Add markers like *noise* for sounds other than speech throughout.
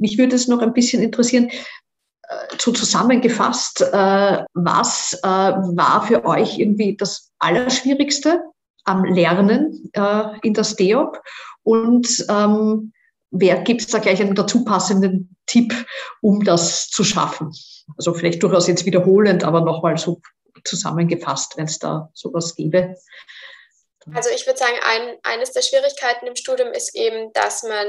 Mich würde es noch ein bisschen interessieren, so zusammengefasst, was war für euch irgendwie das Allerschwierigste am Lernen in der STEOP und ähm, wer gibt es da gleich einen dazu passenden Tipp, um das zu schaffen? Also vielleicht durchaus jetzt wiederholend, aber nochmal so zusammengefasst, wenn es da sowas gäbe. Also ich würde sagen, ein, eines der Schwierigkeiten im Studium ist eben, dass man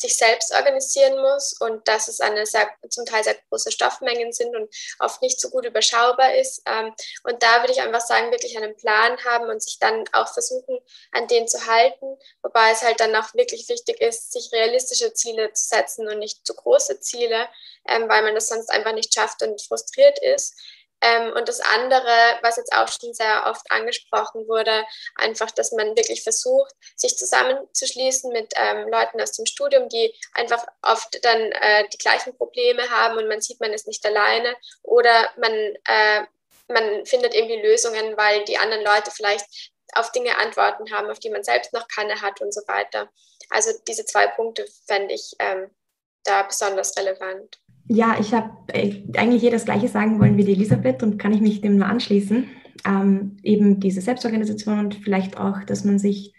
sich selbst organisieren muss und dass es eine sehr, zum Teil sehr große Stoffmengen sind und oft nicht so gut überschaubar ist. Ähm, und da würde ich einfach sagen, wirklich einen Plan haben und sich dann auch versuchen, an den zu halten, wobei es halt dann auch wirklich wichtig ist, sich realistische Ziele zu setzen und nicht zu große Ziele, ähm, weil man das sonst einfach nicht schafft und frustriert ist. Ähm, und das andere, was jetzt auch schon sehr oft angesprochen wurde, einfach, dass man wirklich versucht, sich zusammenzuschließen mit ähm, Leuten aus dem Studium, die einfach oft dann äh, die gleichen Probleme haben und man sieht, man ist nicht alleine oder man, äh, man findet irgendwie Lösungen, weil die anderen Leute vielleicht auf Dinge Antworten haben, auf die man selbst noch keine hat und so weiter. Also diese zwei Punkte fände ich ähm, da besonders relevant. Ja, ich habe äh, eigentlich hier das Gleiche sagen wollen wie die Elisabeth und kann ich mich dem nur anschließen. Ähm, eben diese Selbstorganisation und vielleicht auch, dass man sich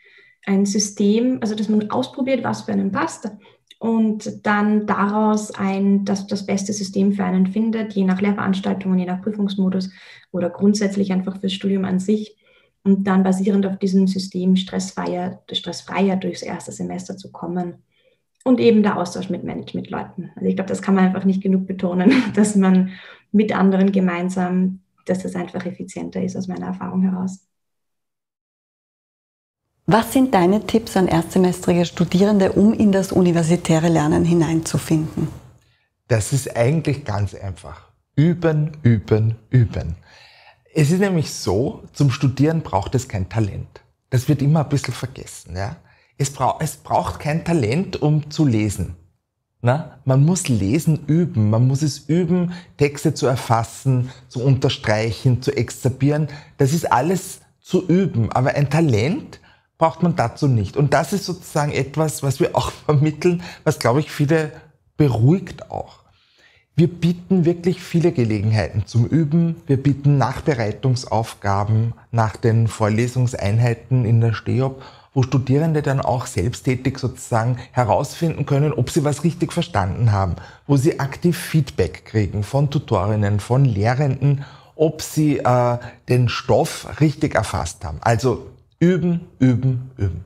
ein System, also dass man ausprobiert, was für einen passt und dann daraus ein, das, das beste System für einen findet, je nach Lehrveranstaltung und je nach Prüfungsmodus oder grundsätzlich einfach fürs Studium an sich und dann basierend auf diesem System stressfreier, stressfreier durchs erste Semester zu kommen und eben der Austausch mit Management-Leuten. Also ich glaube, das kann man einfach nicht genug betonen, *laughs* dass man mit anderen gemeinsam, dass das einfach effizienter ist aus meiner Erfahrung heraus. Was sind deine Tipps an erstsemestrige Studierende, um in das universitäre Lernen hineinzufinden? Das ist eigentlich ganz einfach. Üben, üben, üben. Es ist nämlich so, zum Studieren braucht es kein Talent. Das wird immer ein bisschen vergessen. Ja? Es, bra es braucht kein Talent, um zu lesen. Na? Man muss Lesen üben, man muss es üben, Texte zu erfassen, zu unterstreichen, zu exzerbieren. Das ist alles zu üben, aber ein Talent braucht man dazu nicht. Und das ist sozusagen etwas, was wir *laughs* auch vermitteln, was, glaube ich, viele beruhigt auch. Wir bieten wirklich viele Gelegenheiten zum Üben. Wir bieten Nachbereitungsaufgaben nach den Vorlesungseinheiten in der STEOP wo Studierende dann auch selbsttätig sozusagen herausfinden können, ob sie was richtig verstanden haben, wo sie aktiv Feedback kriegen von Tutorinnen, von Lehrenden, ob sie äh, den Stoff richtig erfasst haben. Also üben, üben, üben.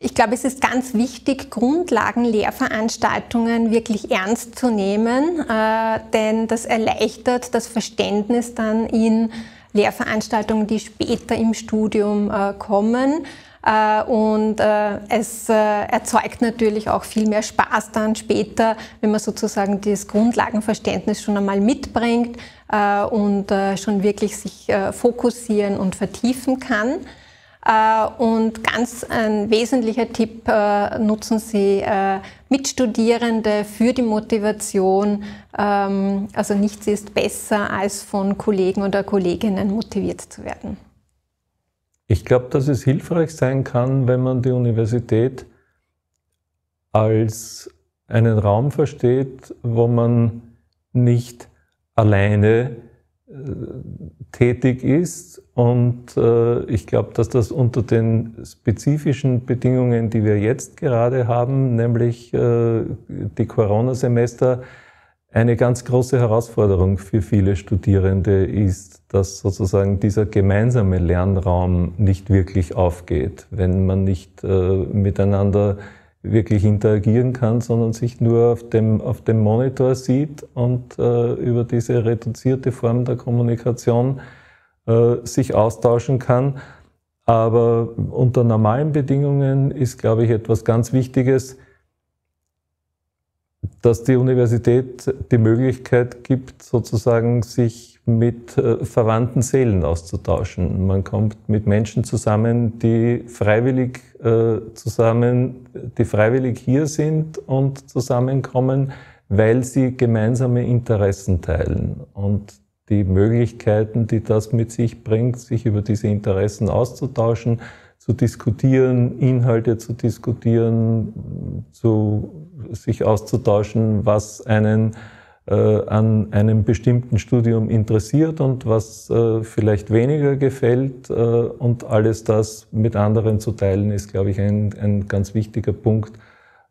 Ich glaube, es ist ganz wichtig, Grundlagenlehrveranstaltungen wirklich ernst zu nehmen, äh, denn das erleichtert das Verständnis dann in Lehrveranstaltungen, die später im Studium äh, kommen. Äh, und äh, es äh, erzeugt natürlich auch viel mehr Spaß dann später, wenn man sozusagen das Grundlagenverständnis schon einmal mitbringt und schon wirklich sich fokussieren und vertiefen kann. Und ganz ein wesentlicher Tipp, nutzen Sie Mitstudierende für die Motivation. Ähm, also nichts ist besser, als von Kollegen oder Kolleginnen motiviert zu werden. Ich glaube, dass es hilfreich sein kann, wenn man die Universität als einen Raum versteht, wo man nicht alleine äh, tätig ist. Und äh, ich glaube, dass das unter den spezifischen Bedingungen, die wir jetzt gerade haben, nämlich äh, die Corona-Semester, eine ganz große Herausforderung für viele Studierende ist, dass sozusagen dieser gemeinsame Lernraum nicht wirklich aufgeht, wenn man nicht äh, miteinander wirklich interagieren kann, sondern sich nur auf dem, auf dem Monitor sieht und äh, über diese reduzierte Form der Kommunikation äh, sich austauschen kann. Aber unter normalen Bedingungen ist, glaube ich, etwas ganz Wichtiges, dass die Universität die Möglichkeit gibt, sozusagen sich mit äh, verwandten Seelen auszutauschen. Man kommt mit Menschen zusammen, die freiwillig äh, zusammen, die freiwillig hier sind und zusammenkommen, weil sie gemeinsame Interessen teilen. Und die Möglichkeiten, die das mit sich bringt, sich über diese Interessen auszutauschen, zu diskutieren, Inhalte zu diskutieren, zu, sich auszutauschen, was einen äh, an einem bestimmten Studium interessiert und was äh, vielleicht weniger gefällt. Äh, und alles das mit anderen zu teilen, ist, glaube ich, ein, ein ganz wichtiger Punkt,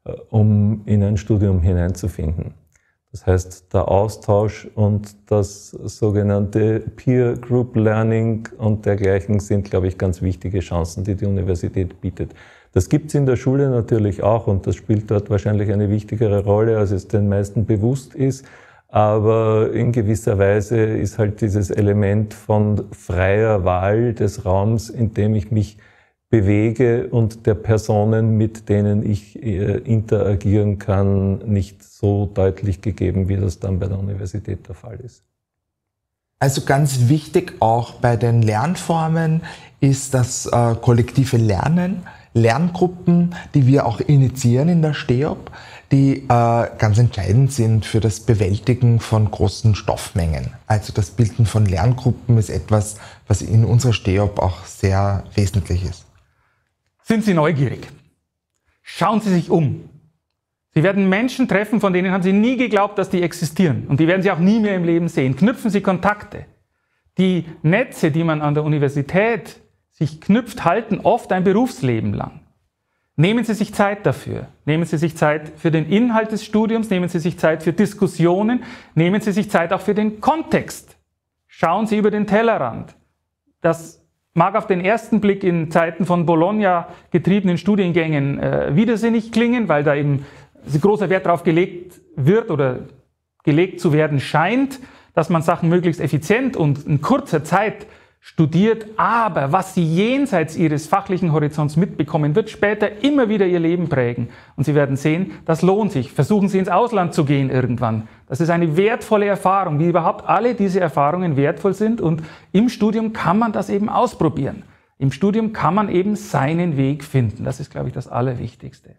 äh, um in ein Studium hineinzufinden. Das heißt, der Austausch und das sogenannte Peer Group Learning und dergleichen sind, glaube ich, ganz wichtige Chancen, die die Universität bietet. Das gibt es in der Schule natürlich auch und das spielt dort wahrscheinlich eine wichtigere Rolle, als es den meisten bewusst ist. Aber in gewisser Weise ist halt dieses Element von freier Wahl des Raums, in dem ich mich bewege und der Personen, mit denen ich äh, interagieren kann, nicht so deutlich gegeben, wie das dann bei der Universität der Fall ist. Also ganz wichtig auch bei den Lernformen ist das äh, kollektive Lernen, Lerngruppen, die wir auch initiieren in der STEOP, die äh, ganz entscheidend sind für das Bewältigen von großen Stoffmengen. Also das Bilden von Lerngruppen ist etwas, was in unserer STEOP auch sehr wesentlich ist. Sind Sie neugierig? Schauen Sie sich um. Sie werden Menschen treffen, von denen haben Sie nie geglaubt, dass die existieren. Und die werden Sie auch nie mehr im Leben sehen. Knüpfen Sie Kontakte. Die Netze, die man an der Universität sich knüpft, halten oft ein Berufsleben lang. Nehmen Sie sich Zeit dafür. Nehmen Sie sich Zeit für den Inhalt des Studiums, nehmen Sie sich Zeit für Diskussionen, nehmen Sie sich Zeit auch für den Kontext. Schauen Sie über den Tellerrand. Das mag auf den ersten Blick in Zeiten von Bologna getriebenen Studiengängen äh, widersinnig klingen, weil da eben großer Wert darauf gelegt wird oder gelegt zu werden scheint, dass man Sachen möglichst effizient und in kurzer Zeit studiert, aber was sie jenseits ihres fachlichen Horizonts mitbekommen, wird später immer wieder ihr Leben prägen. Und sie werden sehen, das lohnt sich. Versuchen Sie ins Ausland zu gehen irgendwann. Das ist eine wertvolle Erfahrung, wie überhaupt alle diese Erfahrungen wertvoll sind. Und im Studium kann man das eben ausprobieren. Im Studium kann man eben seinen Weg finden. Das ist, glaube ich, das Allerwichtigste.